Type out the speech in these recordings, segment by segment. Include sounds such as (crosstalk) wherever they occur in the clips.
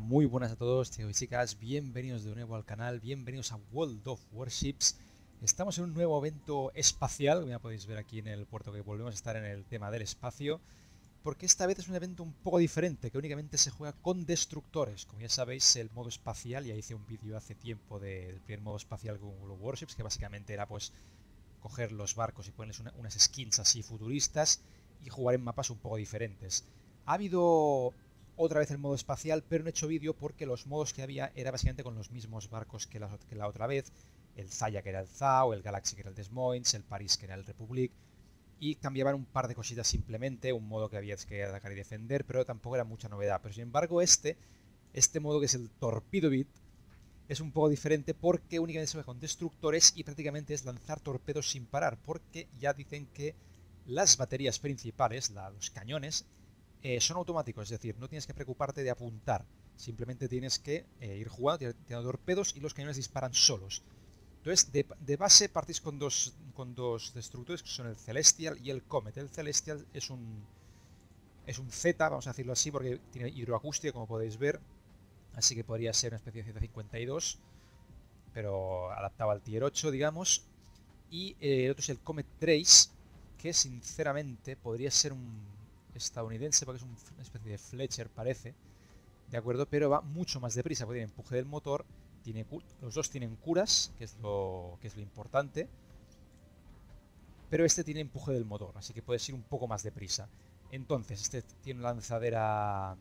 Muy buenas a todos chicos y chicas, bienvenidos de nuevo al canal, bienvenidos a World of Warships. Estamos en un nuevo evento espacial, ya podéis ver aquí en el puerto que volvemos a estar en el tema del espacio, porque esta vez es un evento un poco diferente, que únicamente se juega con destructores. Como ya sabéis, el modo espacial, ya hice un vídeo hace tiempo del primer modo espacial con World of Warships, que básicamente era pues coger los barcos y ponerles unas skins así futuristas y jugar en mapas un poco diferentes. Ha habido otra vez el modo espacial, pero no he hecho vídeo porque los modos que había era básicamente con los mismos barcos que la, otra vez. El Zaya que era el Zao, el Galaxy que era el Des Moines, el Paris que era el Republic. Y cambiaban un par de cositas simplemente, un modo que había que atacar y defender, pero tampoco era mucha novedad. Pero sin embargo este, este modo que es el Torpedo Bit, es un poco diferente porque únicamente se juega con destructores y prácticamente es lanzar torpedos sin parar, porque ya dicen que las baterías principales, los cañones, eh, son automáticos, es decir, no tienes que preocuparte de apuntar, simplemente tienes que eh, ir jugando, tirando torpedos y los cañones disparan solos. Entonces, de, base partís con dos, con dos destructores que son el Celestial y el Comet. El Celestial es un, es un Z, vamos a decirlo así, porque tiene hidroacústica, como podéis ver, así que podría ser una especie de Z52, pero adaptado al Tier 8, digamos. Y eh, el otro es el Comet Trace, que sinceramente podría ser un estadounidense, porque es una especie de Fletcher, parece, ¿de acuerdo? Pero va mucho más deprisa, porque tiene empuje del motor, tiene, los dos tienen curas, que es, lo, que es lo importante, pero este tiene empuje del motor, así que puede ir un poco más deprisa. Entonces, este tiene lanzadera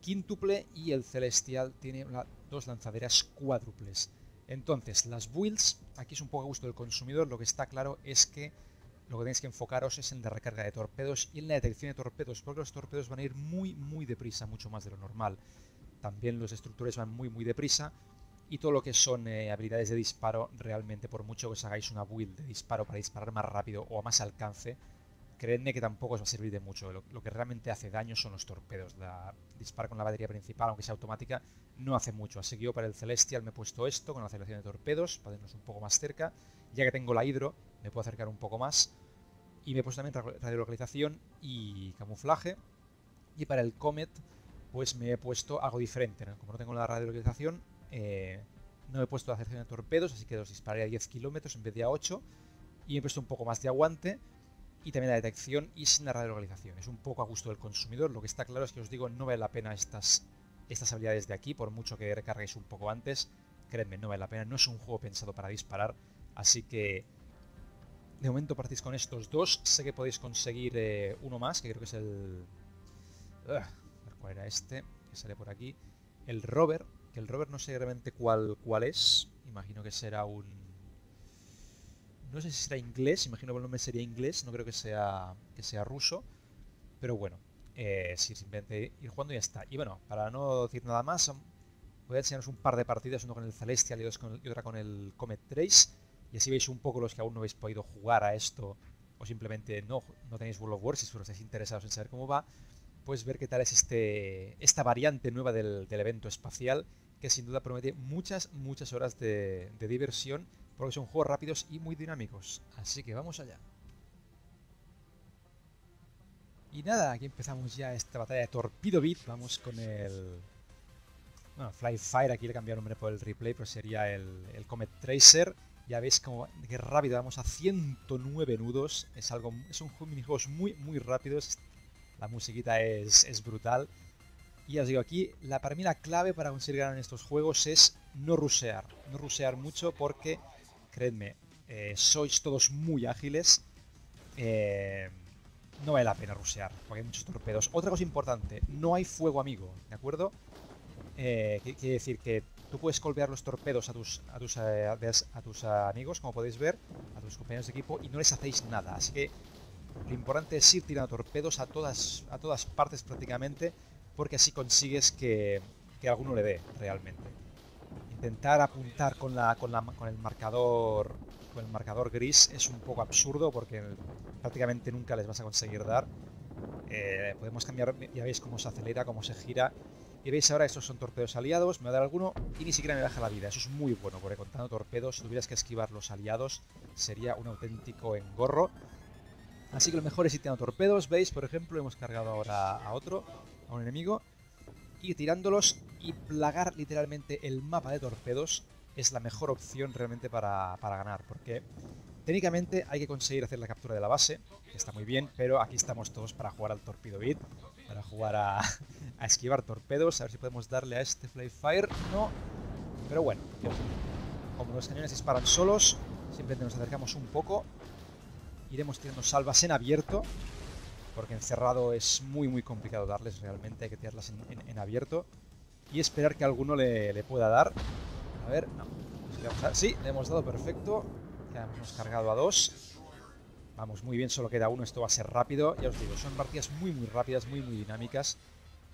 quíntuple y el Celestial tiene dos lanzaderas cuádruples. Entonces, las builds, aquí es un poco a gusto del consumidor, lo que está claro es que lo que tenéis que enfocaros es en la recarga de torpedos y en la detección de torpedos, porque los torpedos van a ir muy, muy deprisa, mucho más de lo normal. También los destructores van muy, muy deprisa. Y todo lo que son eh, habilidades de disparo, realmente por mucho que os hagáis una build de disparo para disparar más rápido o a más alcance, creedme que tampoco os va a servir de mucho. Lo, que realmente hace daño son los torpedos. La, disparo con la batería principal, aunque sea automática, no hace mucho. Así que yo para el Celestial me he puesto esto con la aceleración de torpedos, para irnos un poco más cerca. Ya que tengo la hidro, me puedo acercar un poco más. Y me he puesto también radiolocalización y camuflaje. Y para el Comet, pues me he puesto algo diferente. Como no tengo la radiolocalización, eh, no he puesto la aceleración de torpedos, así que los disparé a 10 kilómetros en vez de a 8. Y me he puesto un poco más de aguante y también la detección y sin la radiolocalización. Es un poco a gusto del consumidor. Lo que está claro es que os digo, no vale la pena estas, estas habilidades de aquí, por mucho que recarguéis un poco antes. Créanme, no vale la pena. No es un juego pensado para disparar. Así que de momento partís con estos dos. Sé que podéis conseguir eh, uno más, que creo que es el... ¿Cuál era este? Que sale por aquí. El rover, que el rover no sé realmente cuál, cuál es. Imagino que será un... No sé si será inglés, imagino que el nombre sería inglés, no creo que sea, que sea ruso. Pero bueno, eh, sí, simplemente ir jugando y ya está. Y bueno, para no decir nada más, voy a enseñaros un par de partidas, uno con el Celestial y, otra con el Comet Trace y así veis un poco los que aún no habéis podido jugar a esto o simplemente no, no tenéis World of Warships pero estáis interesados en saber cómo va, pues ver qué tal es este, esta variante nueva del, evento espacial que sin duda promete muchas, muchas horas de, diversión porque son juegos rápidos y muy dinámicos. Así que vamos allá. Y nada, aquí empezamos ya esta batalla de Torpedo Beat. Vamos con el... Bueno, Fly Fire, aquí le cambié el nombre por el replay, pero sería el Comet Tracer. Ya veis como que rápido, vamos a 109 nudos. Es algo es un minijuegos muy, muy rápidos. La musiquita es, es brutal. Y ya os digo, aquí la, para mí la clave para conseguir ganar en estos juegos es no rusear. No rusear mucho porque, creedme, eh, sois todos muy ágiles. Eh, no vale la pena rusear, porque hay muchos torpedos. Otra cosa importante, no hay fuego amigo, ¿de acuerdo? Eh, quiere decir que Tú puedes colpear los torpedos a tus, a tus, eh, a, tus amigos, como podéis ver, a tus compañeros de equipo, y no les hacéis nada. Así que lo importante es ir tirando torpedos a todas, a todas partes prácticamente, porque así consigues que, que alguno le dé realmente. Intentar apuntar con, la, con, la, con el marcador con el marcador gris es un poco absurdo porque prácticamente nunca les vas a conseguir dar. Eh, podemos cambiar, ya veis cómo se acelera, cómo se gira y veis ahora, estos son torpedos aliados, me va a dar alguno y ni siquiera me baja la vida. Eso es muy bueno, porque contando torpedos, si tuvieras que esquivar los aliados, sería un auténtico engorro. Así que lo mejor es ir tirando torpedos. Veis, por ejemplo, hemos cargado ahora a otro, a un enemigo. ir tirándolos y plagar literalmente el mapa de torpedos es la mejor opción realmente para, para ganar, porque técnicamente hay que conseguir hacer la captura de la base, que está muy bien, pero aquí estamos todos para jugar al torpedo bit, para jugar a, esquivar torpedos, a ver si podemos darle a este Flyfire, no, pero bueno, como los cañones disparan solos, simplemente nos acercamos un poco, iremos tirando salvas en abierto, porque en cerrado es muy muy complicado darles realmente, hay que tirarlas en, abierto y esperar que alguno le, pueda dar. A ver, no. Sí, le hemos dado perfecto. Ya hemos cargado a dos. Vamos, muy bien, solo queda uno, esto va a ser rápido. Ya os digo, son partidas muy muy rápidas, muy muy dinámicas,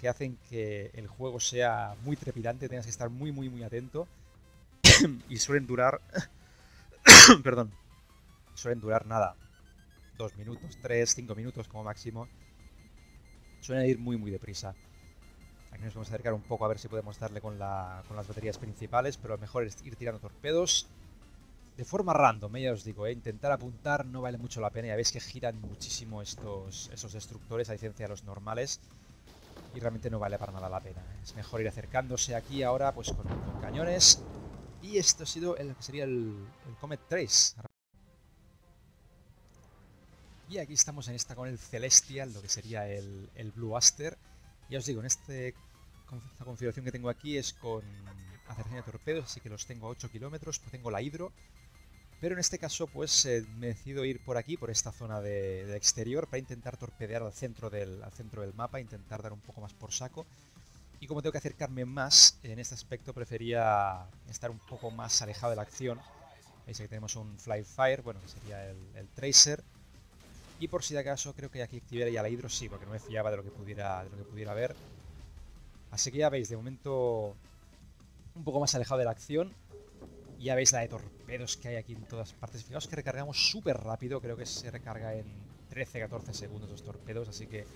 que hacen que el juego sea muy trepidante, tengas que estar muy muy muy atento. (coughs) y suelen durar... (coughs) Perdón. Suelen durar nada, dos minutos, tres, cinco minutos como máximo. Suelen ir muy muy deprisa. Aquí nos vamos a acercar un poco a ver si podemos darle con, la, con las baterías principales, pero lo mejor es ir tirando torpedos de forma random, ¿eh? ya os digo, ¿eh? intentar apuntar no vale mucho la pena, ya veis que giran muchísimo estos esos destructores a diferencia de los normales y realmente no vale para nada la pena. ¿eh? Es mejor ir acercándose aquí ahora pues con, cañones y esto ha sido el que sería el, el Comet 3. Y aquí estamos en esta con el Celestial, lo que sería el, Blue Aster. Ya os digo, en este, esta configuración que tengo aquí es con aceleración de torpedos, así que los tengo a 8 kilómetros, pues tengo la hidro. Pero en este caso, pues eh, me decido ir por aquí, por esta zona de, exterior, para intentar torpedear al centro, del, al centro del mapa, intentar dar un poco más por saco. Y como tengo que acercarme más, en este aspecto prefería estar un poco más alejado de la acción. Veis que tenemos un Fly Fire, bueno, que sería el, Tracer y por si de acaso creo que aquí activar ya la hidro, sí, porque no me fiaba de lo que pudiera, de lo que pudiera ver. Así que ya veis, de momento un poco más alejado de la acción. Ya veis la de torpedos que hay aquí en todas partes. Fijaos que recargamos súper rápido, creo que se recarga en 13-14 segundos los torpedos, así que...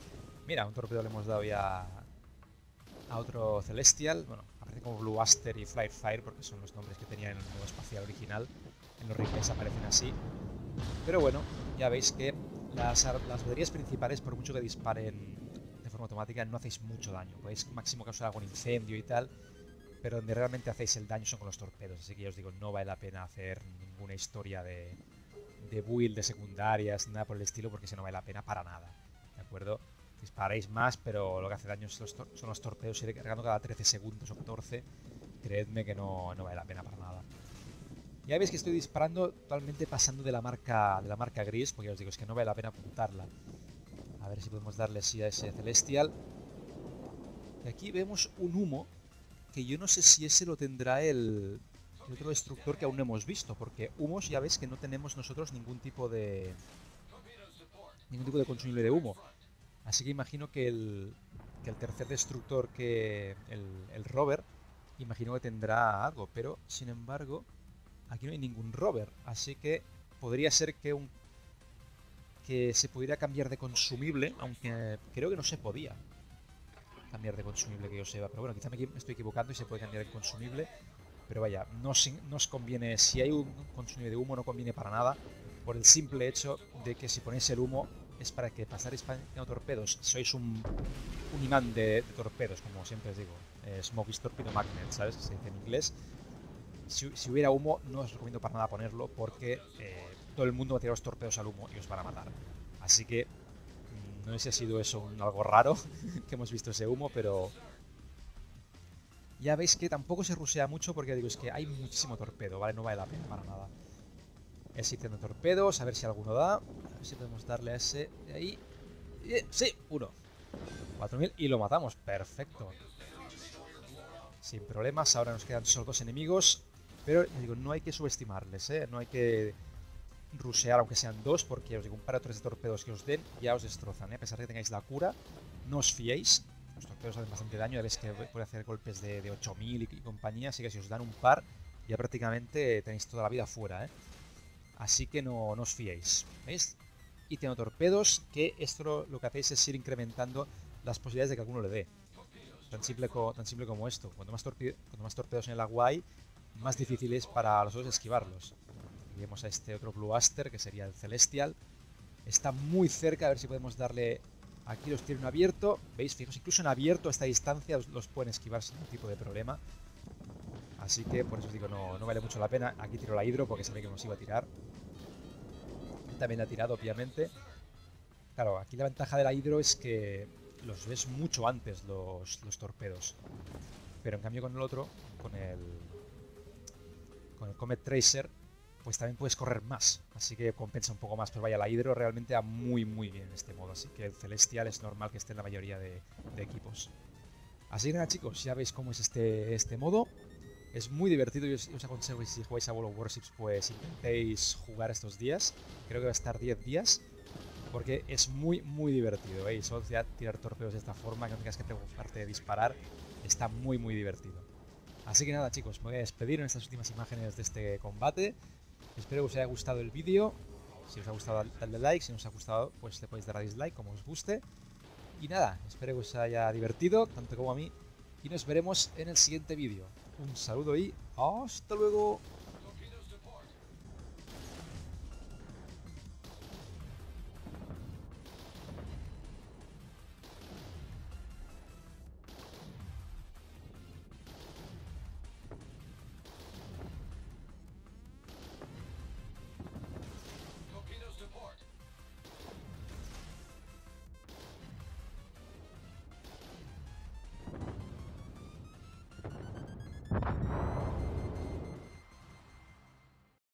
Mira, un torpedo le hemos dado ya a otro Celestial. Bueno, aparece como Blue Aster y Flight Fire porque son los nombres que tenía en el modo espacial original. En los replays aparecen así. Pero bueno, ya veis que las, baterías principales, por mucho que disparen de forma automática, no hacéis mucho daño. Podéis máximo causar algún incendio y tal, pero donde realmente hacéis el daño son con los torpedos. Así que ya os digo, no vale la pena hacer ninguna historia de, de build, de secundarias, nada por el estilo, porque se no vale la pena para nada. ¿De acuerdo? Disparáis más, pero lo que hace daño son los, torpedos, ir cargando cada 13 segundos o 14. Creedme que no, no vale la pena para nada. Ya veis que estoy disparando totalmente pasando de la marca de la marca gris, porque ya os digo, es que no vale la pena apuntarla. A ver si podemos darle así a ese celestial. Y aquí vemos un humo, que yo no sé si ese lo tendrá el, otro destructor que aún no hemos visto, porque humos ya veis que no tenemos nosotros ningún tipo de ningún tipo de consumible de humo. Así que imagino que el, que el tercer destructor que el, el rover, imagino que tendrá algo, pero sin embargo Aquí no hay ningún rover, así que podría ser que un que se pudiera cambiar de consumible, aunque creo que no se podía cambiar de consumible que yo sepa. Pero bueno, quizá me estoy equivocando y se puede cambiar de consumible. Pero vaya, no, os conviene, si hay un consumible de humo no conviene para nada, por el simple hecho de que si ponéis el humo es para que pasaréis no torpedos. Sois un, imán de, torpedos, como siempre os digo. Eh, smoke torpedo magnet, ¿sabes? Se dice en inglés si, hubiera humo, no os recomiendo para nada ponerlo porque eh, todo el mundo va a tirar los torpedos al humo y os van a matar. Así que no sé si ha sido eso algo raro (laughs) que hemos visto ese humo, pero ya veis que tampoco se rusea mucho porque digo, es que hay muchísimo torpedo, ¿vale? No vale la pena para nada. De torpedos, a ver si alguno da. A ver si podemos darle a ese de ahí. Sí, uno. 4000 y lo matamos, perfecto. Sin problemas, ahora nos quedan solo dos enemigos. Pero digo, no hay que subestimarles, ¿eh? No hay que rusear aunque sean dos, porque os digo, un par o tres de torpedos que os den ya os destrozan, ¿eh? A pesar de que tengáis la cura, no os fiéis. Los torpedos hacen bastante daño, ya veis que puede hacer golpes de, de 8000 y, compañía, así que si os dan un par, ya prácticamente tenéis toda la vida fuera, ¿eh? Así que no, no os fiéis, ¿veis? Y tengo torpedos, que esto lo, que hacéis es ir incrementando las posibilidades de que alguno le dé. Tan simple, tan simple como esto. Cuanto más, cuanto más torpedos en el agua hay, más difícil es para los otros esquivarlos. Vemos a este otro Blue Aster, que sería el Celestial. Está muy cerca, a ver si podemos darle Aquí los tienen abierto. ¿Veis? Fijaos, incluso en abierto a esta distancia los, pueden esquivar sin ningún tipo de problema. Así que por eso os digo, no, no vale mucho la pena. Aquí tiro la hidro porque sabía que nos iba a tirar. También la ha tirado, obviamente. Claro, aquí la ventaja de la hidro es que los ves mucho antes los, los torpedos. Pero en cambio con el otro, con el, con el Comet Tracer, pues también puedes correr más. Así que compensa un poco más. Pero vaya, la Hydro realmente va muy muy bien en este modo. Así que el Celestial es normal que esté en la mayoría de, equipos. Así que nada chicos, ya veis cómo es este, este modo. Es muy divertido y os, aconsejo que si jugáis a World of Warships pues intentéis jugar estos días. Creo que va a estar 10 días. Porque es muy muy divertido, ¿veis? Solo tirar torpedos de esta forma, que no tengas que preocuparte de disparar. Está muy muy divertido. Así que nada chicos, me voy a despedir en estas últimas imágenes de este combate. Espero que os haya gustado el vídeo. Si os ha gustado, dadle like. Si no os ha gustado, pues le podéis dar a dislike como os guste. Y nada, espero que os haya divertido, tanto como a mí. Y nos veremos en el siguiente vídeo. Un saludo y hasta luego.